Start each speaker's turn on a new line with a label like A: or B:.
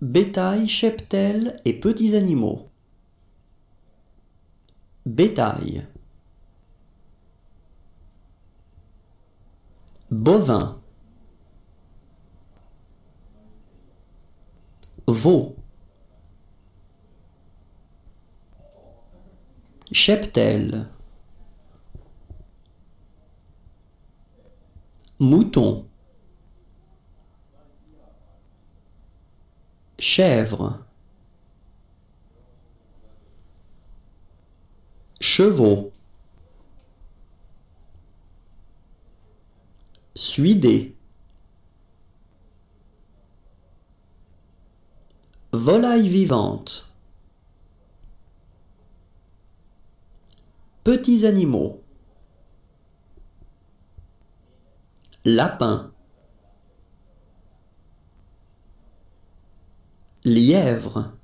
A: Bétail, cheptel et petits animaux. Bétail. Bovin. Veau. Cheptel. Mouton. Chèvre. Chevaux. Suidé. Volaille vivante. Petits animaux. Lapin. Lièvre.